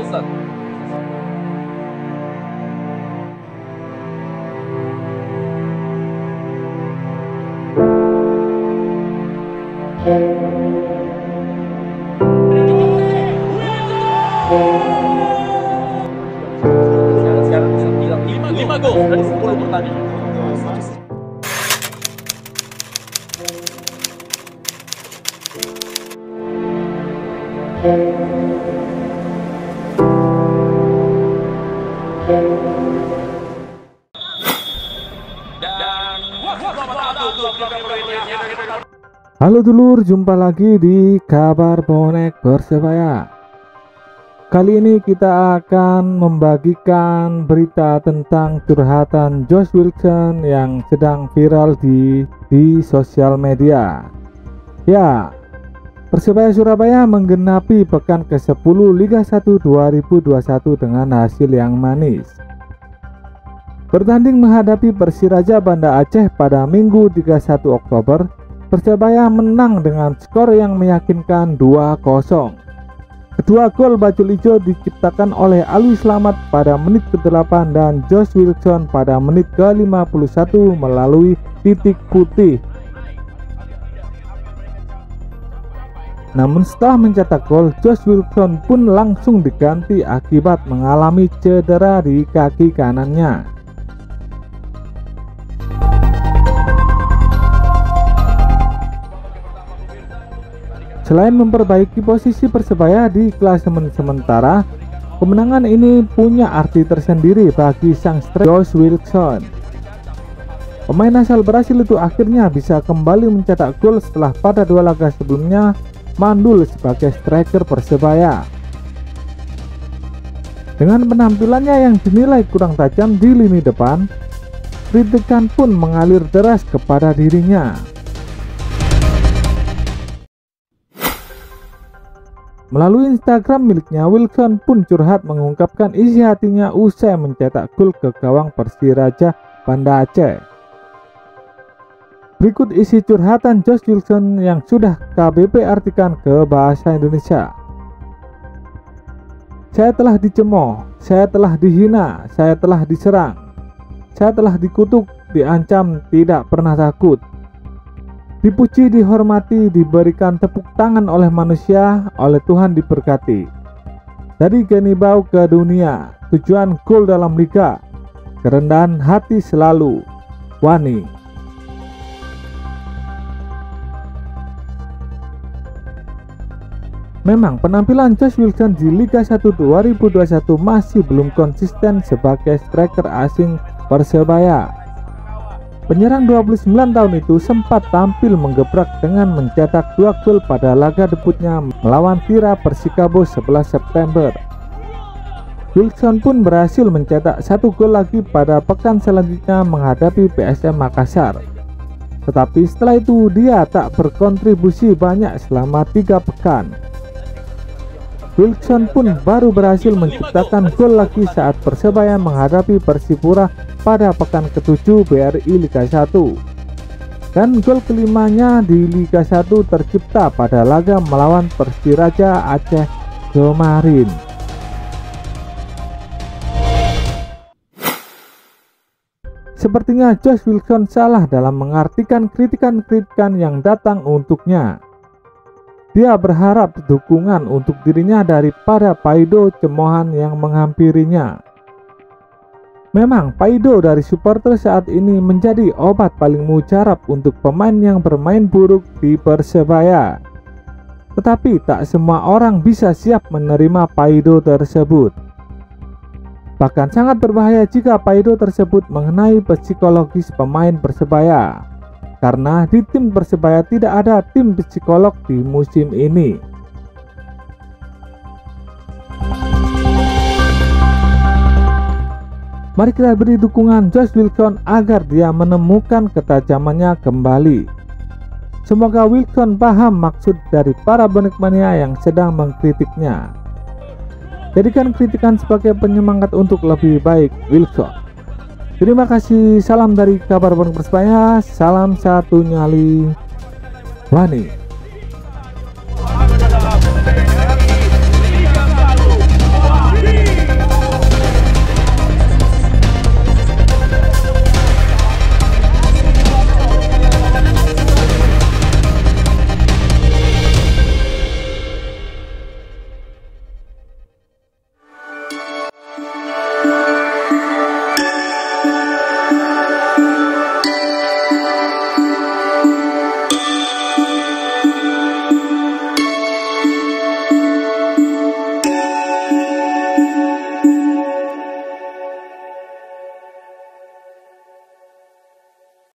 Jose Wilson. Sekarang bisa bilang 5 gol dari 10 pertandingan. Dan Halo dulur, jumpa lagi di kabar bonek Persebaya. Kali ini kita akan membagikan berita tentang curhatan Josh Wilson yang sedang viral di di sosial media. Ya, Persebaya Surabaya menggenapi pekan ke-10 Liga 1 2021 dengan hasil yang manis. Bertanding menghadapi Persiraja Banda Aceh pada Minggu 31 Oktober, Persebaya menang dengan skor yang meyakinkan 2-0. Kedua gol baju hijau diciptakan oleh Alwi Slamet pada menit ke-8 dan Josh Wilson pada menit ke-51 melalui titik putih. Namun setelah mencetak gol, Josh Wilson pun langsung diganti akibat mengalami cedera di kaki kanannya. Selain memperbaiki posisi Persebaya di klasemen sementara, kemenangan ini punya arti tersendiri bagi sang striker Josh Wilson. Pemain asal Brasil itu akhirnya bisa kembali mencetak gol setelah pada dua laga sebelumnya mandul sebagai striker Persebaya. Dengan penampilannya yang dinilai kurang tajam di lini depan, kritikan pun mengalir deras kepada dirinya. Melalui Instagram miliknya, Wilson pun curhat mengungkapkan isi hatinya usai mencetak gol ke gawang Persiraja Banda Aceh. Berikut isi curhatan Josh Wilson yang sudah KBP artikan ke bahasa Indonesia. Saya telah dicemooh, saya telah dihina, saya telah diserang, saya telah dikutuk, diancam, tidak pernah takut. Dipuji, dihormati, diberikan tepuk tangan oleh manusia, oleh Tuhan diberkati. Dari Genibau ke dunia, tujuan gol dalam liga, kerendahan hati selalu, Wani. Memang penampilan Josh Wilson di Liga 1 2021 masih belum konsisten sebagai striker asing Persebaya. Penyerang 29 tahun itu sempat tampil menggebrak dengan mencetak dua gol pada laga debutnya melawan Tira Persikabo 11 September. Wilson pun berhasil mencetak satu gol lagi pada pekan selanjutnya menghadapi PSM Makassar. Tetapi setelah itu dia tak berkontribusi banyak selama tiga pekan. Wilson pun baru berhasil menciptakan gol lagi saat Persebaya menghadapi Persipura pada pekan ke-7 BRI Liga 1. Dan gol kelimanya di Liga 1 tercipta pada laga melawan Persiraja Aceh kemarin. Sepertinya Josh Wilson salah dalam mengartikan kritikan-kritikan yang datang untuknya. Dia berharap dukungan untuk dirinya daripada Paido cemohan yang menghampirinya. Memang Paido dari supporter saat ini menjadi obat paling mujarab untuk pemain yang bermain buruk di Persebaya. Tetapi tak semua orang bisa siap menerima Paido tersebut. Bahkan sangat berbahaya jika Paido tersebut mengenai psikologis pemain Persebaya. Karena di tim Persebaya tidak ada tim psikolog di musim ini. Mari kita beri dukungan Josh Wilson agar dia menemukan ketajamannya kembali. Semoga Wilson paham maksud dari para bonek mania yang sedang mengkritiknya. Jadikan kritikan sebagai penyemangat untuk lebih baik Wilson. Terima kasih, salam dari kabar bonek persebaya, salam satu nyali Wani.